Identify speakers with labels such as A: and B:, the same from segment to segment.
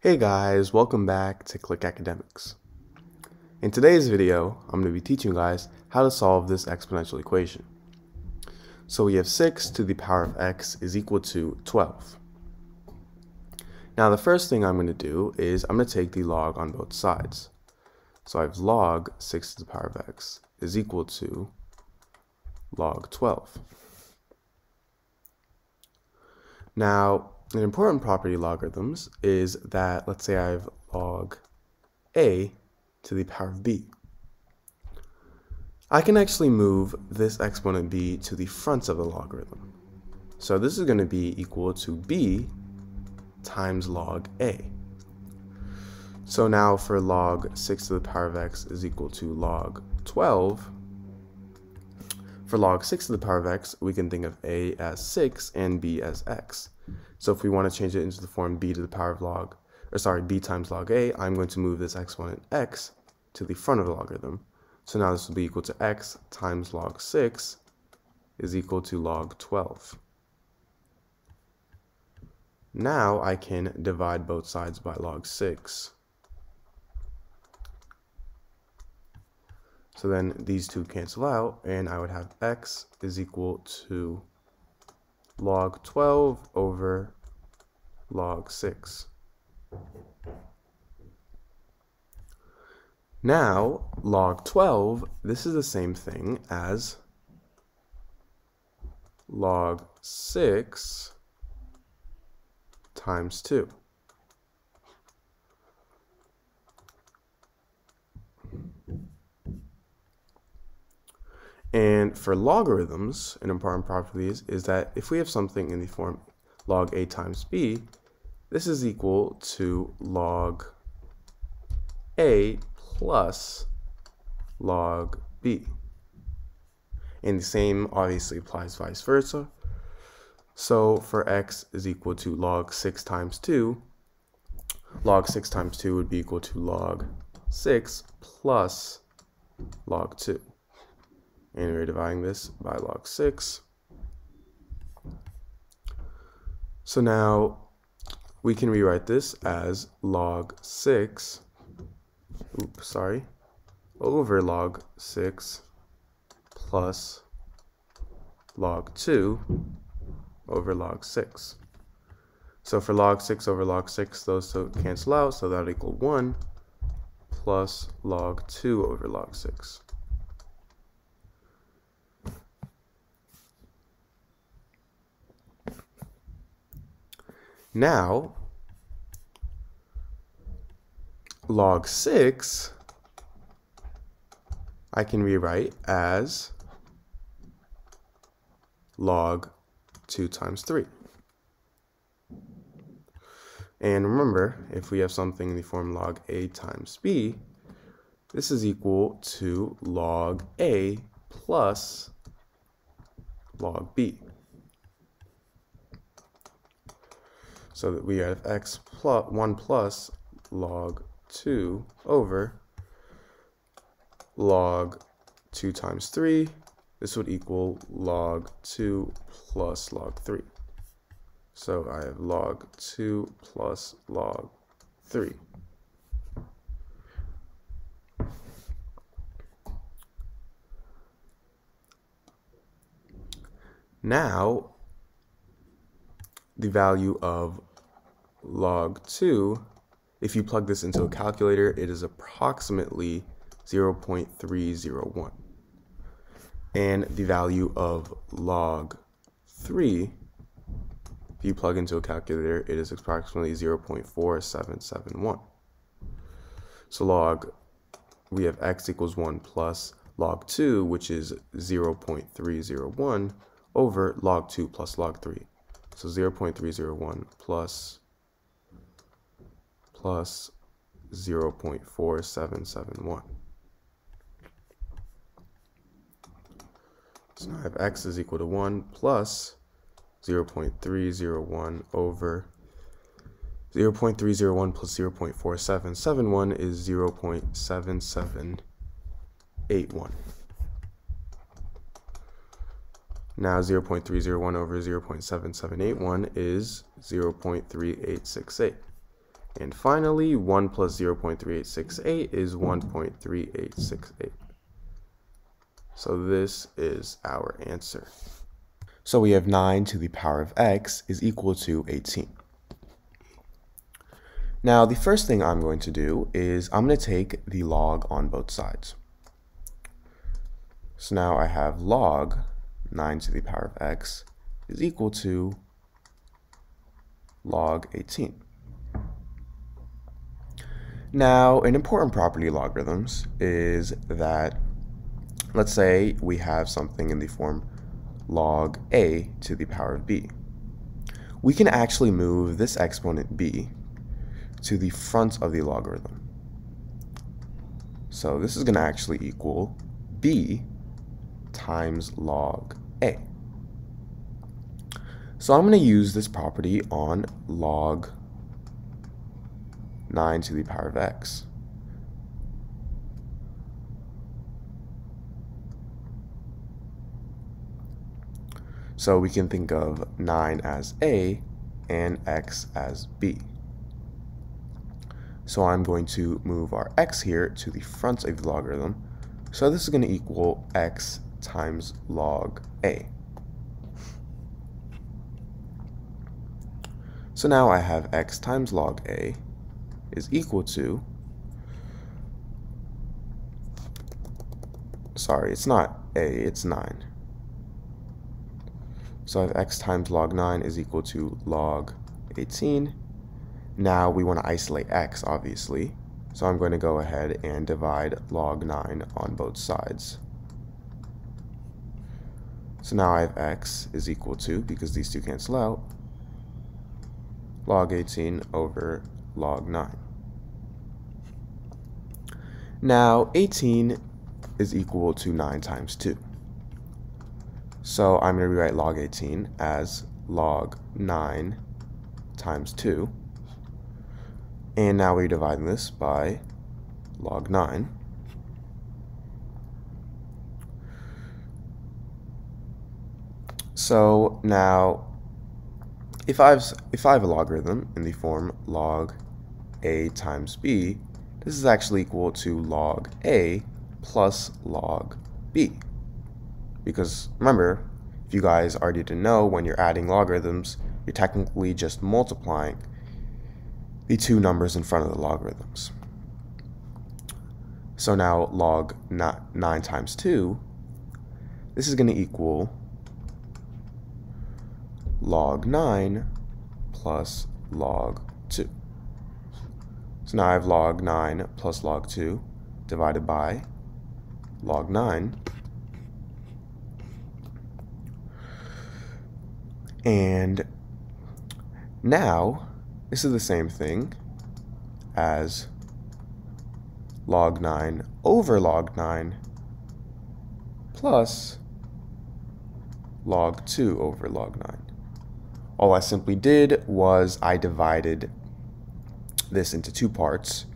A: Hey guys, welcome back to Click Academics. In today's video, I'm going to be teaching you guys how to solve this exponential equation. So we have 6 to the power of x is equal to 12. Now the first thing I'm going to do is I'm going to take the log on both sides. So I have log 6 to the power of x is equal to log 12. Now, an important property logarithms is that, let's say I have log a to the power of b. I can actually move this exponent b to the front of the logarithm. So this is going to be equal to b times log a. So now for log 6 to the power of x is equal to log 12, for log 6 to the power of x, we can think of a as 6 and b as x. So if we want to change it into the form b to the power of log, or sorry, b times log a, I'm going to move this exponent x to the front of the logarithm. So now this will be equal to x times log 6 is equal to log 12. Now I can divide both sides by log 6. So then these two cancel out, and I would have x is equal to log 12 over log 6. Now, log 12, this is the same thing as log 6 times 2. And for logarithms, an important property is, is that if we have something in the form log a times b, this is equal to log a plus log b. And the same obviously applies vice versa. So for x is equal to log 6 times 2, log 6 times 2 would be equal to log 6 plus log 2 and we're dividing this by log 6. So now we can rewrite this as log 6, oops, sorry, over log 6 plus log 2 over log 6. So for log 6 over log 6, those cancel out, so that equal 1 plus log 2 over log 6. Now, log 6, I can rewrite as log 2 times 3. And remember, if we have something in the form log a times b, this is equal to log a plus log b. So that we have x plus 1 plus log 2 over log 2 times 3. This would equal log 2 plus log 3. So I have log 2 plus log 3. Now, the value of log 2, if you plug this into a calculator, it is approximately 0.301. And the value of log 3, if you plug into a calculator, it is approximately 0.4771. So log, we have x equals 1 plus log 2, which is 0.301, over log 2 plus log 3. So 0.301 plus plus 0.4771. So now I have x is equal to 1 plus 0.301 over 0.301 plus 0.4771 is 0.7781. Now 0.301 over 0.7781 is 0.3868. And finally, 1 plus 0.3868 is 1.3868. So this is our answer. So we have 9 to the power of x is equal to 18. Now the first thing I'm going to do is I'm going to take the log on both sides. So now I have log 9 to the power of x is equal to log 18. Now, an important property of logarithms is that, let's say we have something in the form log a to the power of b. We can actually move this exponent b to the front of the logarithm. So this is going to actually equal b times log a. So I'm going to use this property on log 9 to the power of x. So we can think of 9 as a and x as b. So I'm going to move our x here to the front of the logarithm. So this is going to equal x times log a. So now I have x times log a is equal to, sorry, it's not a, it's 9. So I have x times log 9 is equal to log 18. Now we want to isolate x, obviously. So I'm going to go ahead and divide log 9 on both sides. So now I have x is equal to, because these two cancel out, log 18 over log 9. Now 18 is equal to 9 times 2. So I'm going to rewrite log 18 as log 9 times 2. And now we're dividing this by log 9. So now if I've if I have a logarithm in the form log a times b, this is actually equal to log a plus log b. Because remember, if you guys already didn't know, when you're adding logarithms, you're technically just multiplying the two numbers in front of the logarithms. So now log 9 times 2, this is going to equal log 9 plus log 2. So now I have log 9 plus log 2 divided by log 9. And now, this is the same thing as log 9 over log 9 plus log 2 over log 9. All I simply did was I divided this into two parts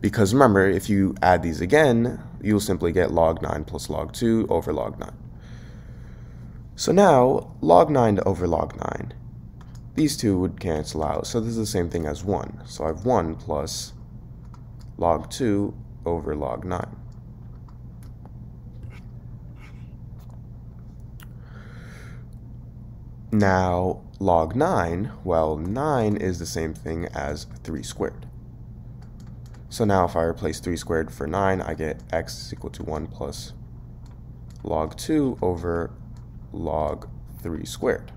A: because remember, if you add these again, you'll simply get log 9 plus log 2 over log 9. So now, log 9 over log 9, these two would cancel out, so this is the same thing as 1. So I have 1 plus log 2 over log 9. Now, log 9, well, 9 is the same thing as 3 squared. So now if I replace 3 squared for 9, I get x is equal to 1 plus log 2 over log 3 squared.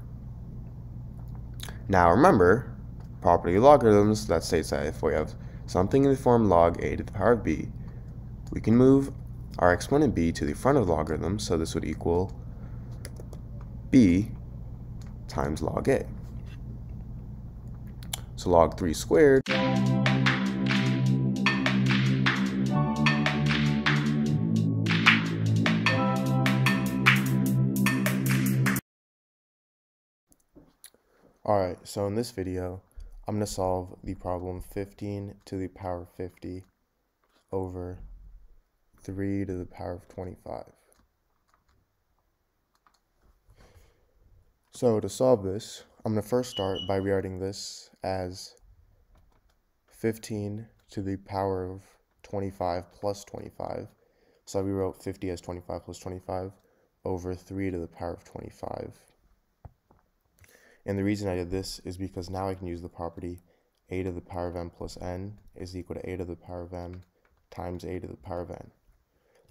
A: Now remember, property of logarithms, that states that if we have something in the form log a to the power of b, we can move our exponent b to the front of the logarithm, so this would equal b times log a. So log 3 squared Alright, so in this video, I'm going to solve the problem 15 to the power of 50 over 3 to the power of 25. So to solve this, I'm going to first start by rewriting this as 15 to the power of 25 plus 25. So we wrote 50 as 25 plus 25 over 3 to the power of 25. And the reason I did this is because now I can use the property a to the power of m plus n is equal to a to the power of m times a to the power of n.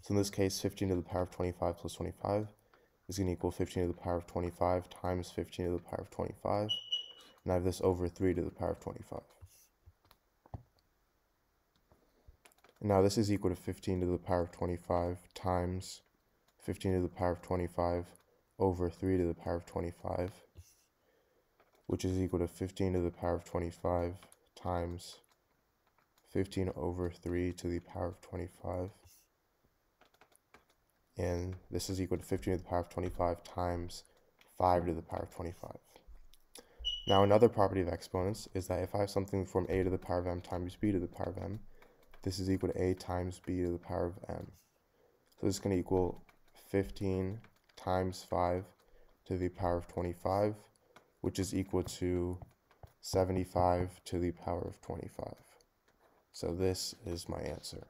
A: So in this case, 15 to the power of 25 plus 25 is going to equal 15 to the power of 25 times 15 to the power of 25. And I have this over 3 to the power of 25. Now this is equal to 15 to the power of 25 times 15 to the power of 25 over 3 to the power of 25, which is equal to 15 to the power of 25 times 15 over 3 to the power of 25. And this is equal to 15 to the power of 25 times 5 to the power of 25. Now another property of exponents is that if I have something from a to the power of m times b to the power of m, this is equal to a times b to the power of m. So this is going to equal 15 times 5 to the power of 25, which is equal to 75 to the power of 25. So this is my answer.